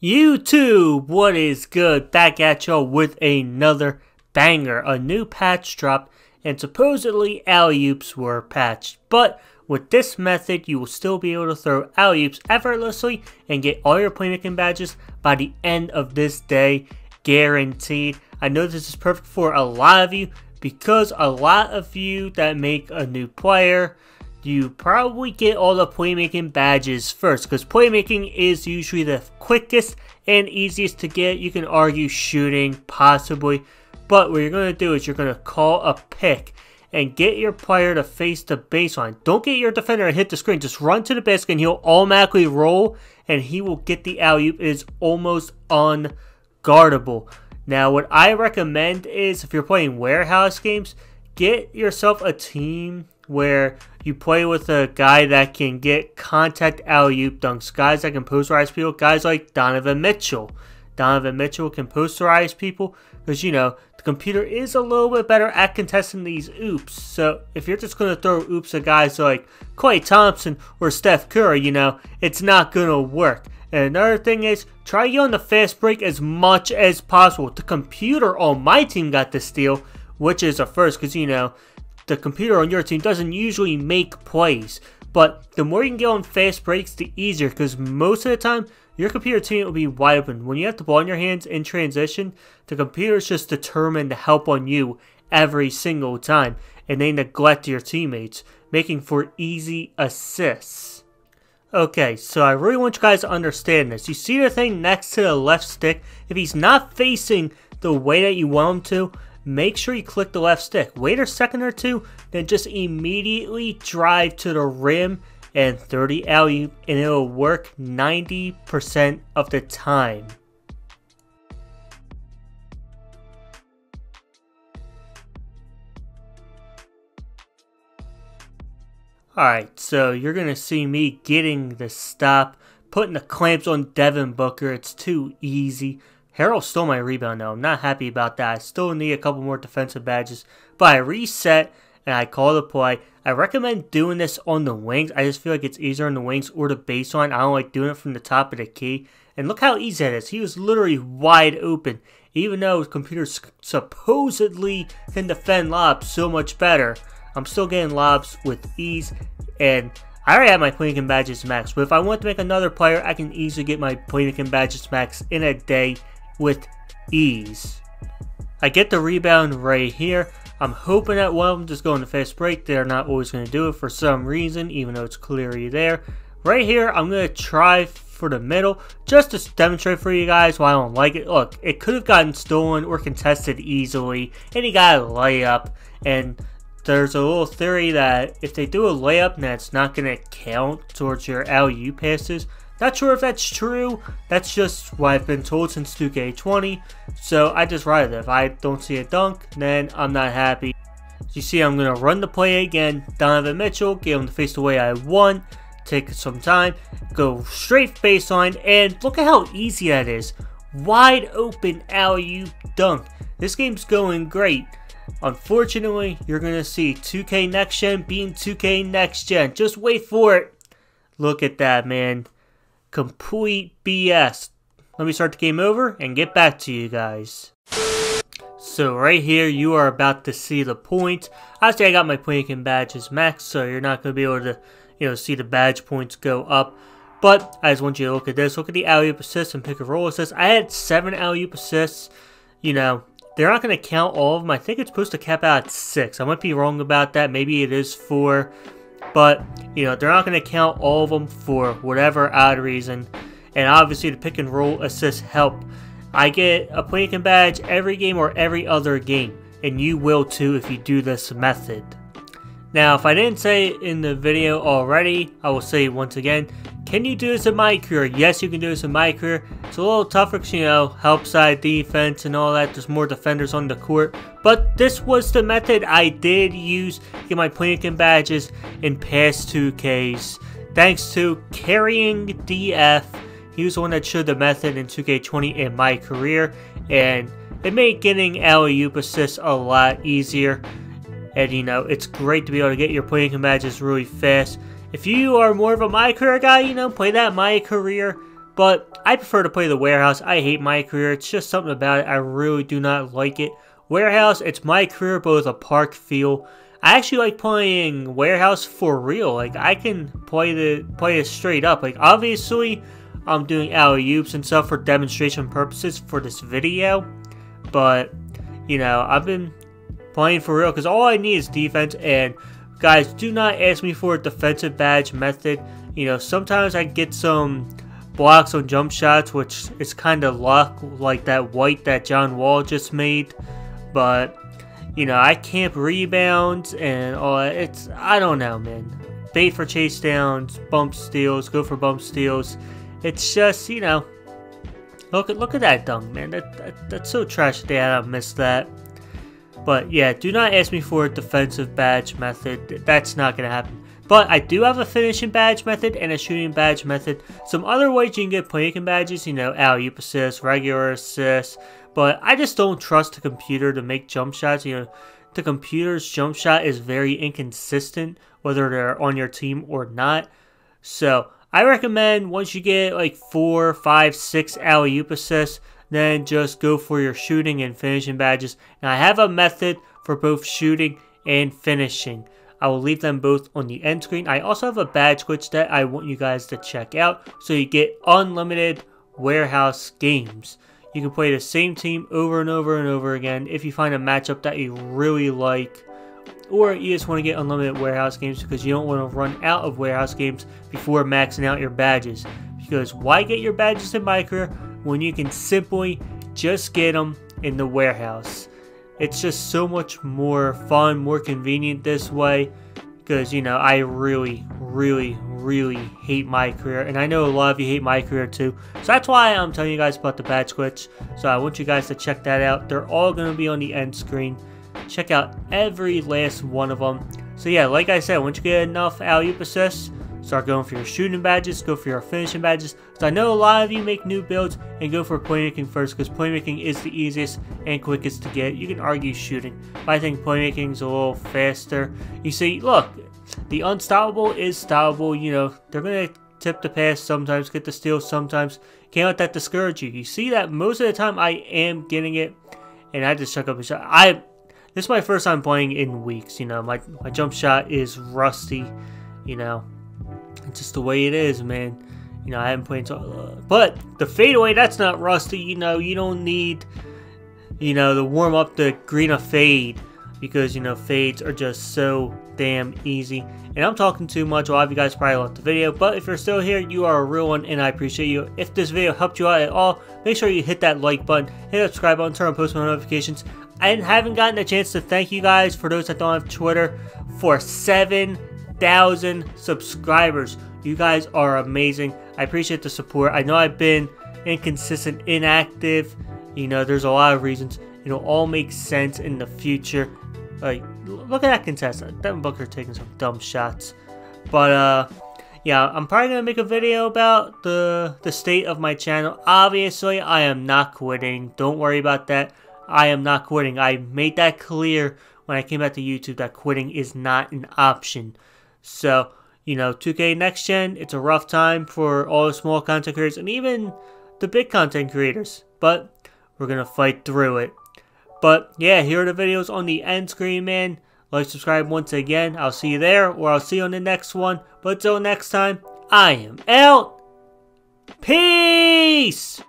YouTube, what is good? Back at y'all with another banger. A new patch dropped, and supposedly alley-oops were patched. But with this method, you will still be able to throw alley-oops effortlessly and get all your playmaking badges by the end of this day, guaranteed. I know this is perfect for a lot of you because a lot of you that make a new player you probably get all the playmaking badges first because playmaking is usually the quickest and easiest to get. You can argue shooting, possibly, but what you're going to do is you're going to call a pick and get your player to face the baseline. Don't get your defender and hit the screen. Just run to the basket and he'll automatically roll and he will get the alley-oop. It is almost unguardable. Now, what I recommend is if you're playing warehouse games, get yourself a team where you play with a guy that can get contact alley-oop dunks, guys that can posterize people, guys like Donovan Mitchell. Donovan Mitchell can posterize people because, you know, the computer is a little bit better at contesting these oops. So if you're just going to throw oops at guys like Klay Thompson or Steph Curry, you know, it's not going to work. And another thing is, try on the fast break as much as possible. The computer on my team got the steal, which is a first because, you know, the computer on your team doesn't usually make plays. But the more you can get on fast breaks, the easier, because most of the time, your computer team will be wide open. When you have the ball in your hands in transition, the computer is just determined to help on you every single time, and they neglect your teammates, making for easy assists. Okay, so I really want you guys to understand this. You see the thing next to the left stick? If he's not facing the way that you want him to, make sure you click the left stick. Wait a second or two, then just immediately drive to the rim and 30 alley and it'll work 90% of the time. Alright, so you're going to see me getting the stop, putting the clamps on Devin Booker. It's too easy. Harrell stole my rebound though. I'm not happy about that. I still need a couple more defensive badges. But I reset and I call the play. I recommend doing this on the wings. I just feel like it's easier on the wings or the baseline. I don't like doing it from the top of the key. And look how easy that is. He was literally wide open. Even though computers supposedly can defend lobs so much better, I'm still getting lobs with ease. And I already have my playmaking badges max. But if I want to make another player, I can easily get my playmaking badges max in a day with ease. I get the rebound right here. I'm hoping that one of them just go in the fast break. They're not always going to do it for some reason, even though it's clearly there. Right here, I'm going to try for the middle, just to demonstrate for you guys why I don't like it. Look, it could have gotten stolen or contested easily, and he got a layup, and there's a little theory that if they do a layup, then it's not going to count towards your LU passes. Not sure if that's true. That's just what I've been told since 2K20. So I just ride it. If I don't see a dunk, then I'm not happy. You see, I'm going to run the play again. Donovan Mitchell, give him the face the way I want. Take some time, go straight baseline, and look at how easy that is. Wide open alley-oop dunk. This game's going great. Unfortunately, you're going to see 2K Next Gen being 2K Next Gen. Just wait for it. Look at that, man complete BS. Let me start the game over and get back to you guys. So right here, you are about to see the point. Obviously, I got my playmaking badges max, so you're not going to be able to, you know, see the badge points go up. But I just want you to look at this. Look at the alley-oop assists and pick and roll assists. I had seven alley-oop assists. You know, they're not going to count all of them. I think it's supposed to cap out at six. I might be wrong about that. Maybe it is four. But, you know, they're not going to count all of them for whatever odd reason. And obviously the pick and roll assists help. I get a playmaking badge every game or every other game. And you will too if you do this method. Now, if I didn't say it in the video already, I will say once again. Can you do this in my career? Yes, you can do this in my career. It's a little tougher because, you know, help side defense and all that. There's more defenders on the court. But this was the method I did use to get my playmaking badges in past 2Ks. Thanks to Carrying DF. He was the one that showed the method in 2K20 in my career. And it made getting alley-oop assists a lot easier. And, you know, it's great to be able to get your playmaking badges really fast. If you are more of a My Career guy, you know, play that My Career. But I prefer to play the warehouse. I hate my career. It's just something about it. I really do not like it. Warehouse, it's my career, but with a park feel. I actually like playing warehouse for real. Like I can play the play it straight up. Like obviously, I'm doing alley oops and stuff for demonstration purposes for this video, but you know I've been playing for real because all I need is defense. And guys, do not ask me for a defensive badge method. You know sometimes I get some blocks on jump shots, which is kind of luck, like that white that John Wall just made. But you know, I camp rebounds and all that. It's, I don't know, man. Bait for chase downs, bump steals, go for bump steals. It's just, you know, look at look at that dunk, man. That, that That's so trash that I missed that. But yeah, do not ask me for a defensive badge method. That's not going to happen. But I do have a finishing badge method and a shooting badge method. Some other ways you can get playmaking badges, you know, alley-oop assist, regular assist, but I just don't trust the computer to make jump shots. You know, the computer's jump shot is very inconsistent, whether they're on your team or not. So I recommend once you get like four, five, six alley oop assists, then just go for your shooting and finishing badges. Now I have a method for both shooting and finishing. I will leave them both on the end screen. I also have a badge glitch that I want you guys to check out so you get unlimited warehouse games. You can play the same team over and over and over again if you find a matchup that you really like. Or you just want to get unlimited warehouse games because you don't want to run out of warehouse games before maxing out your badges. Because why get your badges in My Career when you can simply just get them in the warehouse? It's just so much more fun, more convenient this way. Because, you know, I really, really, really hate my career. And I know a lot of you hate my career too. So that's why I'm telling you guys about the badge glitch. So I want you guys to check that out. They're all going to be on the end screen. Check out every last one of them. So yeah, like I said, once you get enough alley-oop start going for your shooting badges, go for your finishing badges. So I know a lot of you make new builds and go for playmaking first because playmaking is the easiest and quickest to get. You can argue shooting, but I think playmaking is a little faster. You see, look, the unstoppable is stoppable. You know, they're going to tip the pass sometimes, get the steal sometimes. Can't let that discourage you. You see that most of the time I am getting it, and I just chuck up a shot. I this is my first time playing in weeks. You know, my my jump shot is rusty. You know, it's just the way it is, man. You know, I haven't played until, uh, but the fadeaway that's not rusty. You know, you don't need, you know, to warm up the green of fade because you know fades are just so damn easy. And I'm talking too much, a lot of you guys probably left the video, but if you're still here, you are a real one and I appreciate you. If this video helped you out at all, make sure you hit that like button, hit that subscribe button, turn on post notifications. I haven't gotten a chance to thank you guys, for those that don't have Twitter, for 7,000 subscribers. You guys are amazing. I appreciate the support. I know I've been inconsistent, inactive. You know, there's a lot of reasons. It'll all make sense in the future. Like, look at that contestant. Devin Booker taking some dumb shots. But, uh, yeah, I'm probably going to make a video about the, the state of my channel. Obviously, I am not quitting. Don't worry about that. I am not quitting. I made that clear when I came back to YouTube that quitting is not an option. So, you know, 2K Next Gen, it's a rough time for all the small content creators and even the big content creators. But we're going to fight through it. But yeah, here are the videos on the end screen, man. Like, subscribe once again. I'll see you there, or I'll see you on the next one. But till next time, I am out. Peace!